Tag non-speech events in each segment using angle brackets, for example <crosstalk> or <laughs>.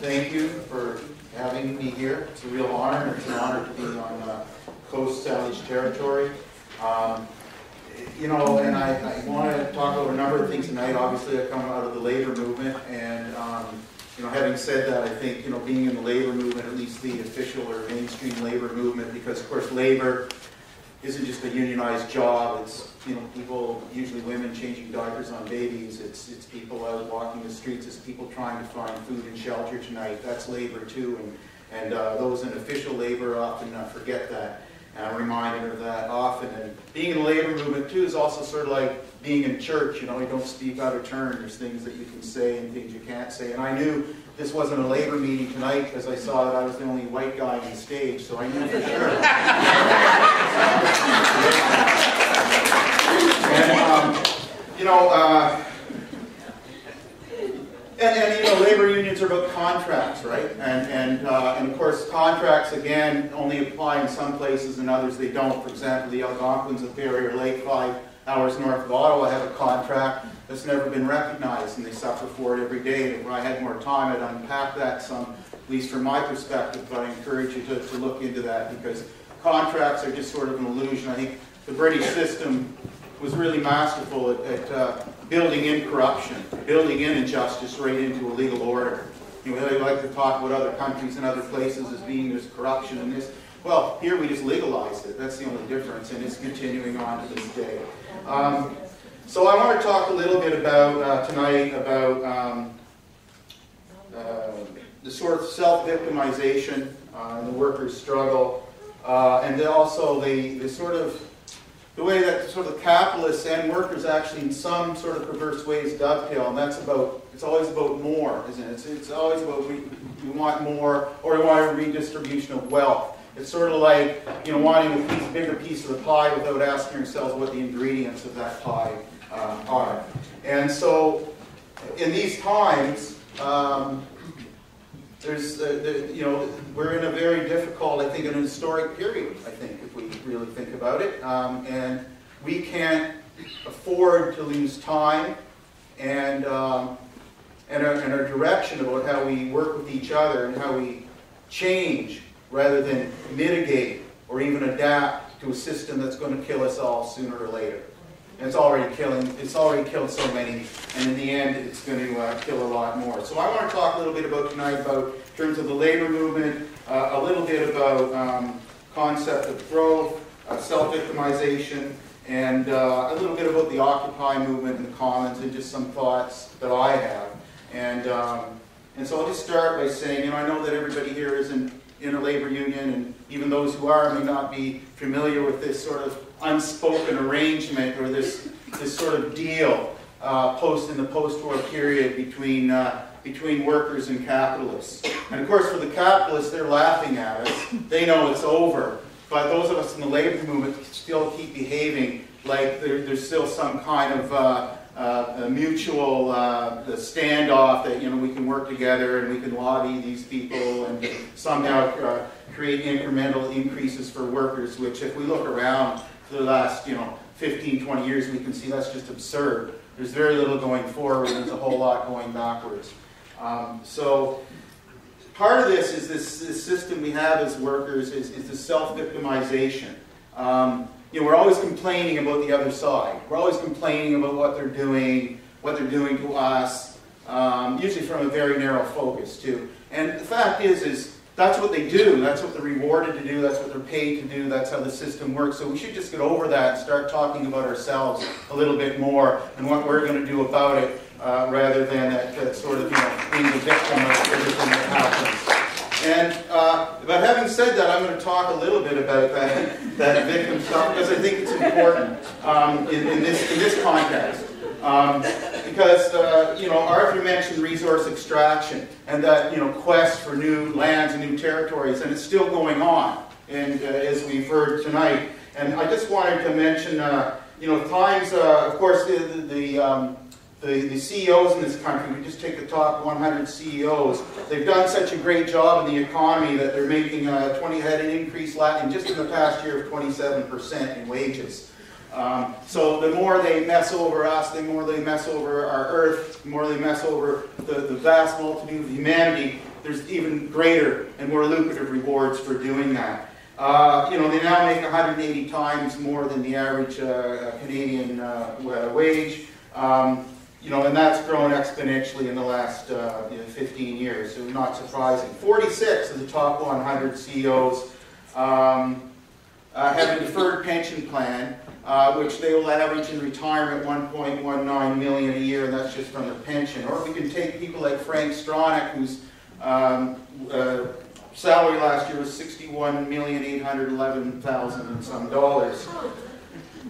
thank you for having me here. It's a real honor, it's an honor to be on uh, Coast Salish territory. Um, you know, and I, I want to talk about a number of things tonight. Obviously, I come out of the labor movement, and um, you know, having said that, I think you know, being in the labor movement, at least the official or mainstream labor movement, because of course, labor isn't just a unionized job. It's you know people, usually women, changing diapers on babies. It's it's people out walking the streets. It's people trying to find food and shelter tonight. That's labor too, and and uh, those in official labor often uh, forget that. And I'm reminded of that often. And being in the labor movement too is also sort of like being in church. You know, you don't speak out of turn. There's things that you can say and things you can't say. And I knew this wasn't a labor meeting tonight because I saw that I was the only white guy on stage, so I knew for sure. <laughs> and um, you know. Uh, and, and, you know, labor unions are about contracts, right? And, and, uh, and of course, contracts, again, only apply in some places and others they don't. For example, the Algonquins of Barrier Lake, five hours north of Ottawa, have a contract that's never been recognized, and they suffer for it every day. And if I had more time, I'd unpack that some, at least from my perspective, but I encourage you to, to look into that because contracts are just sort of an illusion. I think the British system was really masterful at, at uh, building in corruption, building in injustice right into a legal order. You know, they like to talk about other countries and other places as being there's corruption in this. Well, here we just legalized it. That's the only difference, and it's continuing on to this day. Um, so I want to talk a little bit about uh, tonight about um, uh, the sort of self-victimization uh, and the workers' struggle, uh, and then also the, the sort of the way that sort of capitalists and workers actually in some sort of perverse ways dovetail, and that's about, it's always about more, isn't it? It's, it's always about we, we want more, or we want a redistribution of wealth. It's sort of like, you know, wanting a piece, bigger piece of the pie without asking yourselves what the ingredients of that pie uh, are. And so, in these times, um, there's, uh, the, you know, we're in a very difficult, I think, an historic period, I think, if we really think about it. Um, and we can't afford to lose time and, um, and, our, and our direction about how we work with each other and how we change rather than mitigate or even adapt to a system that's going to kill us all sooner or later. It's already killing, it's already killed so many, and in the end, it's going to uh, kill a lot more. So I want to talk a little bit about tonight about, in terms of the labor movement, uh, a little bit about um, concept of growth, uh, self-victimization, and uh, a little bit about the Occupy movement in the Commons, and just some thoughts that I have. And, um, and so I'll just start by saying, you know, I know that everybody here isn't in a labor union, and even those who are may not be familiar with this sort of unspoken arrangement or this, this sort of deal uh, post in the post-war period between, uh, between workers and capitalists. And of course, for the capitalists, they're laughing at us. They know it's over. But those of us in the labor movement still keep behaving like there, there's still some kind of uh, uh, mutual uh, standoff that you know we can work together and we can lobby these people and somehow uh, create incremental increases for workers. Which, if we look around the last you know 15, 20 years, we can see that's just absurd. There's very little going forward, and there's a whole lot going backwards. Um, so part of this is this, this, system we have as workers is, is the self-victimization. Um, you know, we're always complaining about the other side. We're always complaining about what they're doing, what they're doing to us, um, usually from a very narrow focus too. And the fact is, is that's what they do. That's what they're rewarded to do. That's what they're paid to do. That's how the system works. So we should just get over that and start talking about ourselves a little bit more and what we're going to do about it, uh, rather than that, that, sort of you know being the victim of everything that happens. And uh, but having said that, I'm going to talk a little bit about that, that victim stuff because I think it's important um, in, in, this in this context. Um, because uh, you know Arthur mentioned resource extraction and that you know quest for new lands and new territories, and it's still going on. And uh, as we've heard tonight, and I just wanted to mention, uh, you know, times, uh, of course, the the, the, um, the, the CEOs in this country. We just take the top 100 CEOs. They've done such a great job in the economy that they're making a 20 had an increase in just in the past year of 27 percent in wages. Um, so the more they mess over us, the more they mess over our earth, the more they mess over the, the vast multitude of humanity, there's even greater and more lucrative rewards for doing that. Uh, you know, they now make 180 times more than the average uh, Canadian uh, wage. Um, you know, and that's grown exponentially in the last uh, you know, 15 years, so not surprising. 46 of the top 100 CEOs um, uh, have a deferred pension plan, uh, which they will average in retirement 1.19 million a year, and that's just from the pension. Or we can take people like Frank Stronach, whose um, uh, salary last year was 61,811,000 and some dollars.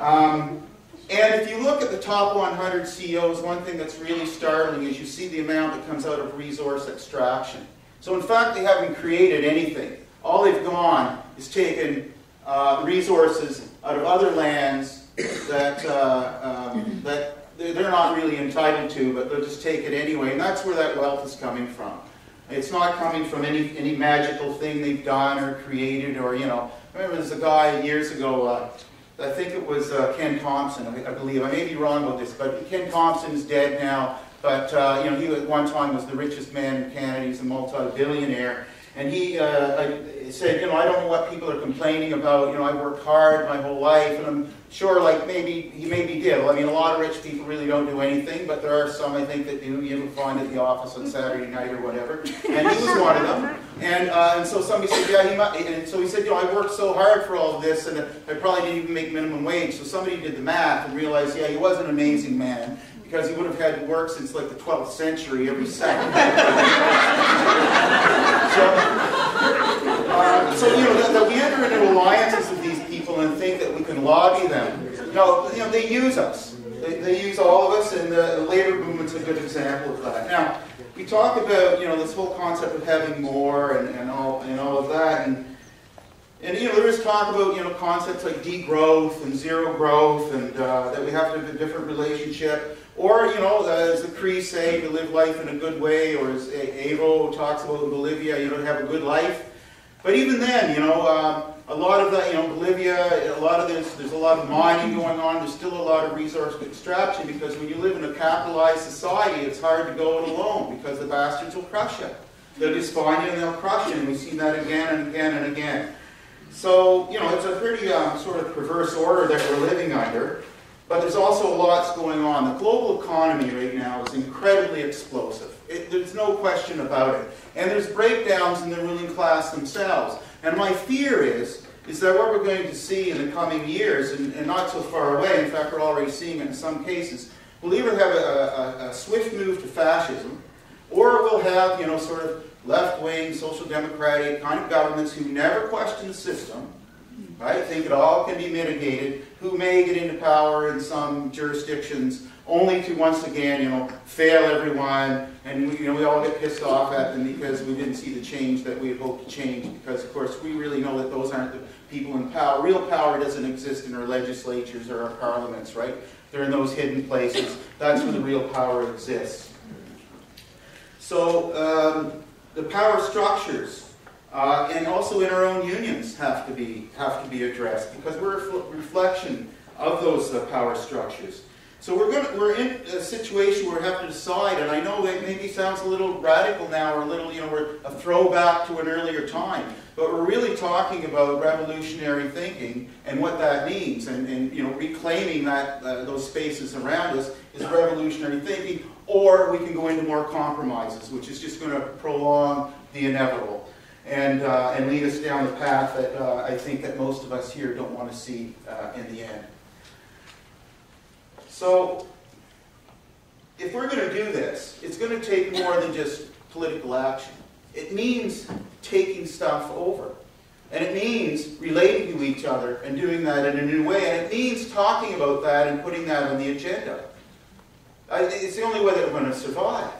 Um, and if you look at the top 100 CEOs, one thing that's really startling is you see the amount that comes out of resource extraction. So in fact, they haven't created anything. All they've gone is taken uh, resources out of other lands that, uh, um, that they're not really entitled to, but they'll just take it anyway. And that's where that wealth is coming from. It's not coming from any, any magical thing they've done or created or, you know. I remember there's a guy years ago, uh, I think it was uh, Ken Thomson, I, I, believe. I may be wrong about this, but Ken Thomson is dead now. But uh, you know, he at one time was the richest man in Canada. He's a multi-billionaire, and he uh, said, you know, I don't know what people are complaining about. You know, I worked hard my whole life, and I'm sure, like maybe he maybe did. I mean, a lot of rich people really don't do anything, but there are some I think that do. You find at the office on Saturday night or whatever. And he was one of them. And uh, and so somebody said, yeah, he might. And so he said, you know, I worked so hard for all of this, and I probably didn't even make minimum wage. So somebody did the math and realized, yeah, he was an amazing man because he would have had to work since like the 12th century every second. <laughs> so, <laughs> so, you know, that, that, we enter into alliances with these people and think that we can lobby them. No, you know, they use us. They, they use all of us, and the, the labor movement's a good example of that. Now, we talk about, you know, this whole concept of having more and, and, all, and all of that, and and you know, there is talk about you know concepts like degrowth and zero growth, and uh, that we have to have a different relationship. Or you know, as the Cree say, to live life in a good way, or as Evo talks about in Bolivia, you know, to have a good life. But even then, you know, um, a lot of that, you know, Bolivia, a lot of this, there's a lot of mining going on. There's still a lot of resource extraction because when you live in a capitalized society, it's hard to go it alone because the bastards will crush you. They'll just find you and they'll crush you, and we see that again and again and again. So, you know, it's a pretty um, sort of perverse order that we're living under. But there's also lots going on. The global economy right now is incredibly explosive. It, there's no question about it. And there's breakdowns in the ruling class themselves. And my fear is, is that what we're going to see in the coming years, and, and not so far away, in fact we're already seeing it in some cases, we'll either have a, a, a swift move to fascism, or we'll have, you know, sort of left-wing, social democratic kind of governments who never question the system, right, think it all can be mitigated, who may get into power in some jurisdictions only to once again, you know, fail everyone, and we, you know, we all get pissed off at them because we didn't see the change that we had hoped to change. Because of course, we really know that those aren't the people in power. Real power doesn't exist in our legislatures or our parliaments, right? They're in those hidden places. That's where the real power exists. So um, the power structures uh, and also in our own unions have to be, have to be addressed because we're a reflection of those uh, power structures. So we're, going we're in a situation where we have to decide, and I know it maybe sounds a little radical now or a little, you know, we're a throwback to an earlier time, but we're really talking about revolutionary thinking and what that means, and, and you know, reclaiming that, uh, those spaces around us is revolutionary thinking, or we can go into more compromises, which is just going to prolong the inevitable and, uh, and lead us down the path that uh, I think that most of us here don't want to see uh, in the end. So, if we're going to do this, it's going to take more than just political action. It means taking stuff over. And it means relating to each other and doing that in a new way. And it means talking about that and putting that on the agenda. It's the only way that we're going to survive.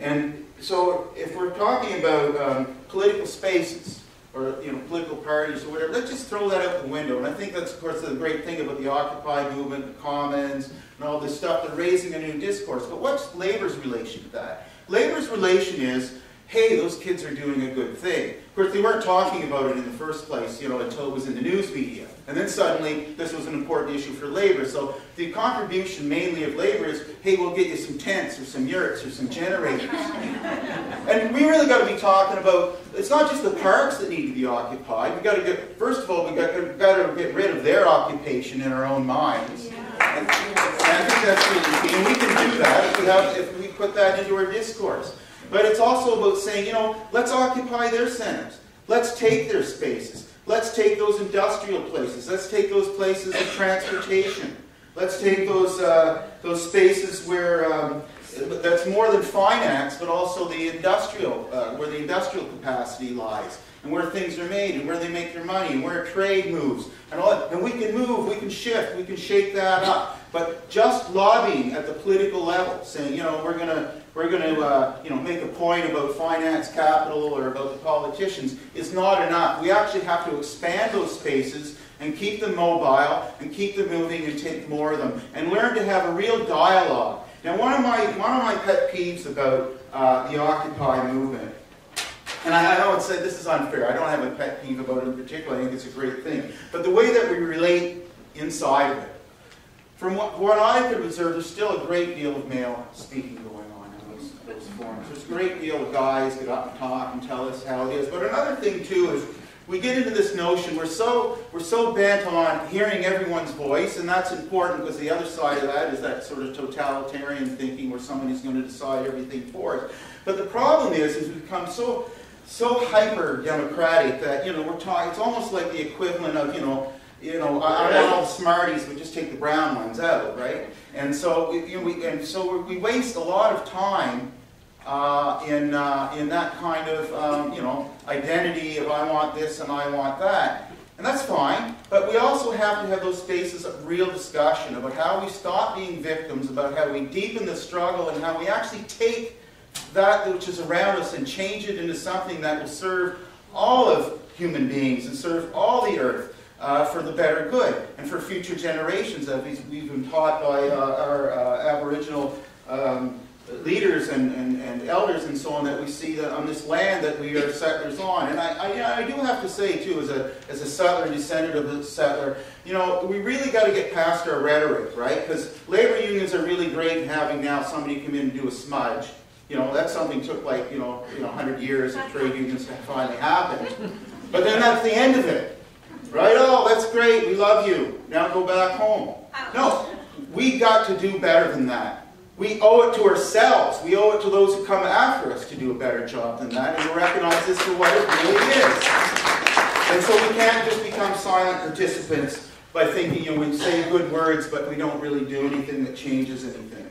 And so if we're talking about um, political spaces or you know political parties or whatever, let's just throw that out the window. And I think that's of course the great thing about the Occupy movement, the Commons, and all this stuff. They're raising a new discourse. But what's Labor's relation to that? Labor's relation is, hey, those kids are doing a good thing. Of course, they weren't talking about it in the first place, you know, until it was in the news media. And then suddenly, this was an important issue for labor. So the contribution mainly of labor is, hey, we'll get you some tents or some yurts or some generators. <laughs> and we really got to be talking about, it's not just the parks that need to be occupied. We got to get, first of all, we got, got to get rid of their occupation in our own minds. Yeah. And, and I think that's really key. And we can do that if we, have, if we put that into our discourse. But it's also about saying, you know, let's occupy their centers. Let's take their spaces. Let's take those industrial places. Let's take those places of transportation. Let's take those, uh, those spaces where um, that's more than finance, but also the industrial, uh, where the industrial capacity lies, and where things are made, and where they make their money, and where trade moves, and all that. And we can move, we can shift, we can shake that up. But just lobbying at the political level, saying, you know, we're going to we're going to uh, you know, make a point about finance capital or about the politicians is not enough. We actually have to expand those spaces and keep them mobile and keep them moving and take more of them and learn to have a real dialogue. Now, one of my, one of my pet peeves about uh, the Occupy movement, and I, I know it's, this is unfair, I don't have a pet peeve about it in particular, I think it's a great thing, but the way that we relate inside of it, from what, what I could observe, there's still a great deal of male speaking forums. There's a great deal of guys get up and talk and tell us how it is. But another thing too is we get into this notion we're so we're so bent on hearing everyone's voice, and that's important because the other side of that is that sort of totalitarian thinking where somebody's going to decide everything for us. But the problem is, is we become so so hyper democratic that you know we're talking. It's almost like the equivalent of you know you know, I, I all the Smarties, but just take the brown ones out, right? And so, we, you know, we, and so we waste a lot of time uh, in, uh, in that kind of, um, you know, identity of I want this and I want that. And that's fine, but we also have to have those spaces of real discussion about how we stop being victims, about how we deepen the struggle, and how we actually take that which is around us and change it into something that will serve all of human beings and serve all the earth uh, for the better good and for future generations. As we've been taught by uh, our uh, Aboriginal um, leaders and, and, and, elders and so on that we see that on this land that we are settlers on. And I, I, I do have to say, too, as a, as a settler, descendant of a settler, you know, we really got to get past our rhetoric, right? Because labor unions are really great in having now somebody come in and do a smudge. You know, that's something took like, you know, you know 100 years of trade unions to finally happen. But then that's the end of it. Right? Oh, that's great. We love you. Now go back home. No, we got to do better than that. We owe it to ourselves. We owe it to those who come after us to do a better job than that and to recognize this for what it really is. And so we can't just become silent participants by thinking, you know, we say good words, but we don't really do anything that changes anything.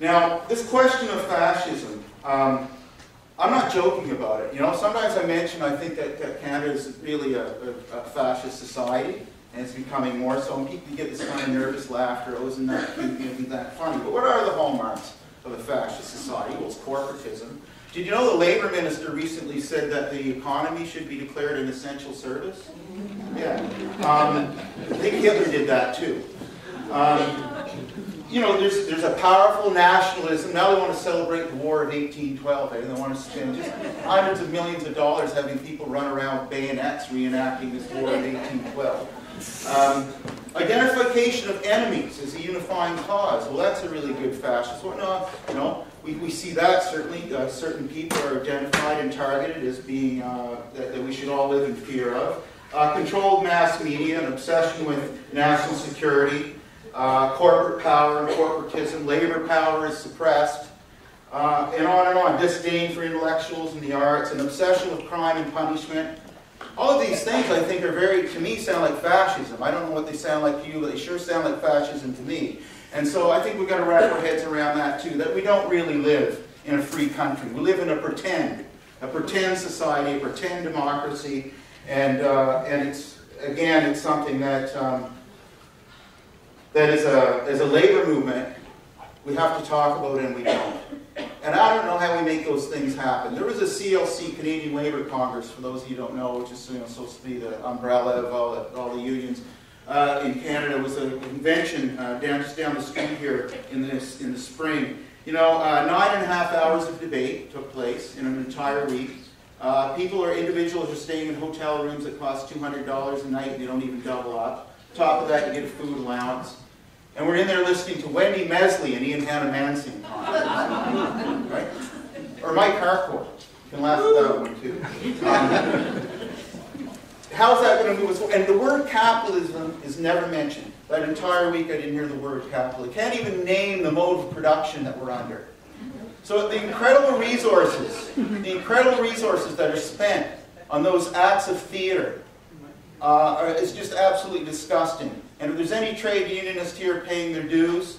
Now, this question of fascism, um, I'm not joking about it. You know, sometimes I mention I think that, that Canada is really a, a, a, fascist society, and it's becoming more so. And people get this kind of nervous laughter. Oh, isn't that that funny? But what are the hallmarks of a fascist society? Well, it's corporatism. Did you know the labor minister recently said that the economy should be declared an essential service? Yeah. Um, I think Hitler did that too. Um, you know, there's, there's a powerful nationalism. Now they want to celebrate the War of 1812. Eh? They want to spend just hundreds of millions of dollars having people run around with bayonets reenacting this War of 1812. Um, identification of enemies as a unifying cause. Well, that's a really good fascist. Well, no, you know, we, we see that certainly. Uh, certain people are identified and targeted as being uh, that, that, we should all live in fear of. Uh, controlled mass media, an obsession with national security, uh, corporate power and corporatism, labor power is suppressed, uh, and on and on. Disdain for intellectuals and the arts, an obsession with crime and punishment. All of these things, I think, are very, to me, sound like fascism. I don't know what they sound like to you, but they sure sound like fascism to me. And so I think we've got to wrap our heads around that too, that we don't really live in a free country. We live in a pretend, a pretend society, a pretend democracy, and, uh, and it's, again, it's something that um, that as a, as a labor movement, we have to talk about and we don't. And I don't know how we make those things happen. There was a CLC, Canadian Labour Congress, for those of you who don't know, which is you know, supposed to be the umbrella of all the, all the unions. Uh, in Canada it was a convention uh, down just down the street here in this in the spring. You know, uh, nine and a half hours of debate took place in an entire week. Uh, people or individuals are staying in hotel rooms that cost $200 a night they don't even double up. Top of that, you get a food allowance. And we're in there listening to Wendy Mesley and Ian Hanomansing. right? Or Mike Harcourt. You can laugh at that one too. Um, how's that going to move us forward? And the word capitalism is never mentioned. That entire week I didn't hear the word capitalism. Can't even name the mode of production that we're under. So the incredible resources, the incredible resources that are spent on those acts of theater uh, is just absolutely disgusting. And if there's any trade unionist here paying their dues,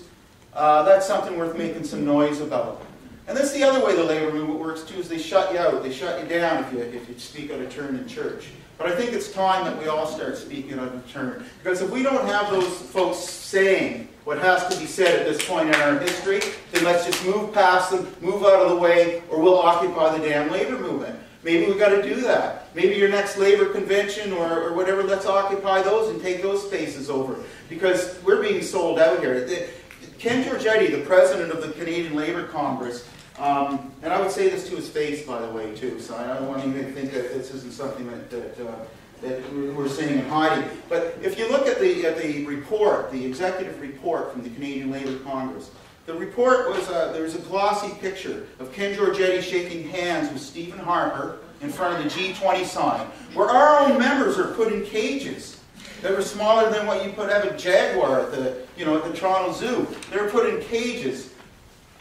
uh, that's something worth making some noise about. And that's the other way the labor movement works too, is they shut you out, they shut you down if you, if you speak out of turn in church. But I think it's time that we all start speaking out of turn. Because if we don't have those folks saying what has to be said at this point in our history, then let's just move past them, move out of the way, or we'll occupy the damn labor movement. Maybe we've got to do that. Maybe your next labor convention or, or whatever, let's occupy those and take those spaces over. Because we're being sold out here. Ken Georgetti, the president of the Canadian Labour Congress, um, and I would say this to his face, by the way, too, so I don't want you to think that this isn't something that, that, uh, that we're saying in hiding. But if you look at the, at the report, the executive report from the Canadian Labour Congress, the report was, uh, there was a glossy picture of Ken Georgetti shaking hands with Stephen Harper in front of the G20 sign, where our own members are put in cages that were smaller than what you put have a jaguar at the, you know, at the Toronto Zoo. They were put in cages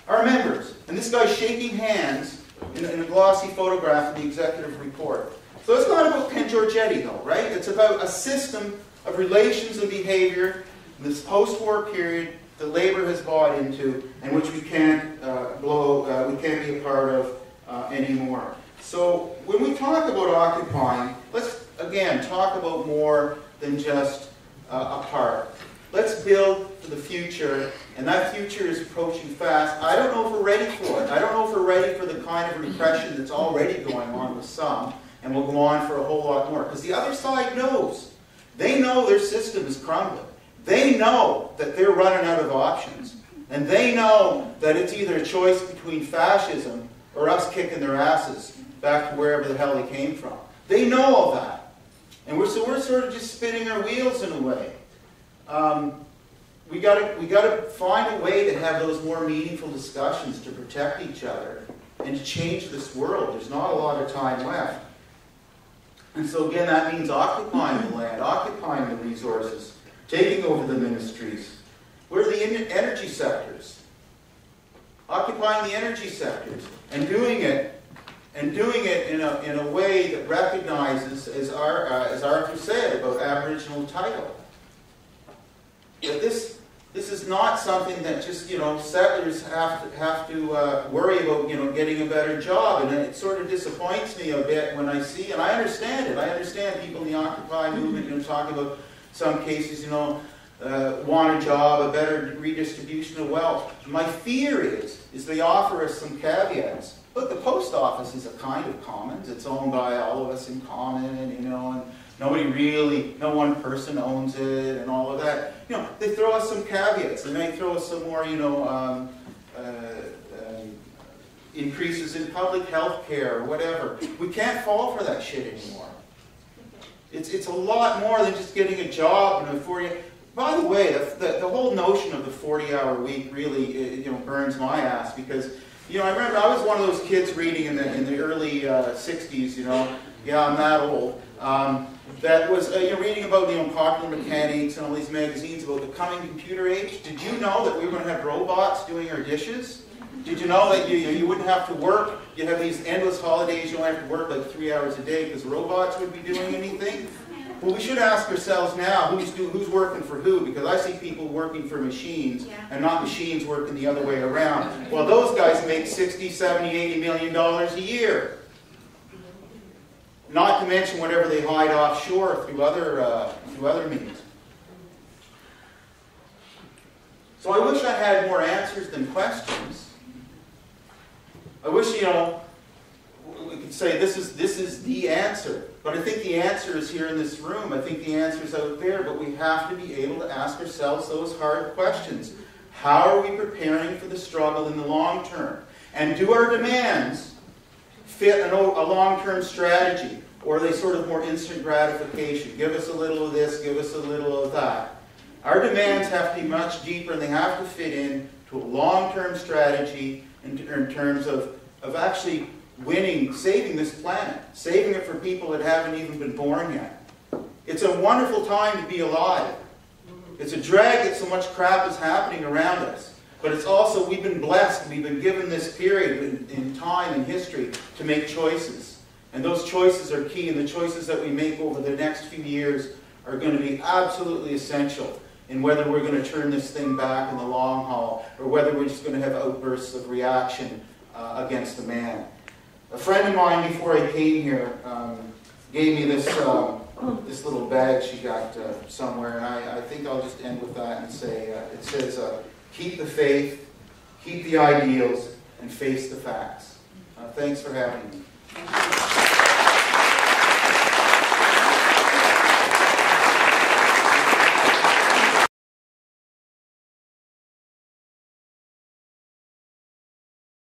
our members. And this guy's shaking hands in, in a glossy photograph of the executive report. So it's not about Ken Georgetti, though, right? It's about a system of relations and behavior in this post-war period that labor has bought into and which we can't uh, blow, uh, we can't be a part of uh, anymore. So when we talk about occupying, let's again talk about more than just uh, a park. Let's build for the future, and that future is approaching fast. I don't know if we're ready for it. I don't know if we're ready for the kind of repression that's already going on with some, and will go on for a whole lot more. Because the other side knows. They know their system is crumbling. They know that they're running out of options. And they know that it's either a choice between fascism or us kicking their asses back to wherever the hell they came from. They know all that. And we're, so we're sort of just spinning our wheels in a way. Um, we got we got to find a way to have those more meaningful discussions to protect each other and to change this world. There's not a lot of time left. And so again, that means occupying the land, occupying the resources, taking over the ministries. Where are the energy sectors? Occupying the energy sectors and doing it and doing it in a, in a way that recognizes, as, our, uh, as Arthur said about Aboriginal title, that this this is not something that just you know settlers have to have to uh, worry about you know getting a better job, and it sort of disappoints me a bit when I see, and I understand it. I understand people in the Occupy movement, you know, talking about some cases, you know, uh, want a job, a better redistribution of wealth. My fear is, is they offer us some caveats. But the post office is a kind of commons. It's owned by all of us in common, and you know, and Nobody really, no one person owns it and all of that. You know, they throw us some caveats. They may throw us some more, you know, um, uh, um, increases in public health care or whatever. We can't fall for that shit anymore. It's, it's a lot more than just getting a job and a 40. By the way, the, the, the whole notion of the 40-hour week really, you know, burns my ass because, you know, I remember I was one of those kids reading in the in the early uh, 60s. You know, yeah, I'm that old. Um, that was, uh, you're reading about, you know, popular mechanics and all these magazines about the coming computer age. Did you know that we were going to have robots doing our dishes? Did you know that you, you wouldn't have to work? You'd have these endless holidays, you only have to work like three hours a day because robots would be doing anything? Well, we should ask ourselves now, who's, do, who's working for who? Because I see people working for machines yeah. and not machines working the other way around. Well, those guys make 60, 70, 80 million dollars a year. Not to mention whatever they hide offshore through other, uh, through other means. So I wish I had more answers than questions. I wish, you know, we could say this is, this is the answer. But I think the answer is here in this room. I think the answer is out there. But we have to be able to ask ourselves those hard questions. How are we preparing for the struggle in the long term? And do our demands fit an, a long-term strategy, or are they sort of more instant gratification? Give us a little of this, give us a little of that. Our demands have to be much deeper, and they have to fit in to a long-term strategy in, in terms of, of actually winning, saving this planet, saving it for people that haven't even been born yet. It's a wonderful time to be alive. It's a drag that so much crap is happening around us. But it's also, we've been blessed, we've been given this period in, in time and history to make choices. And those choices are key, and the choices that we make over the next few years are going to be absolutely essential in whether we're going to turn this thing back in the long haul or whether we're just going to have outbursts of reaction uh, against the man. A friend of mine, before I came here, um, gave me this, um, this little bag she got uh, somewhere, and I, I think I'll just end with that and say, uh, it says, uh, keep the faith, keep the ideals, and face the facts. Uh, thanks for having me.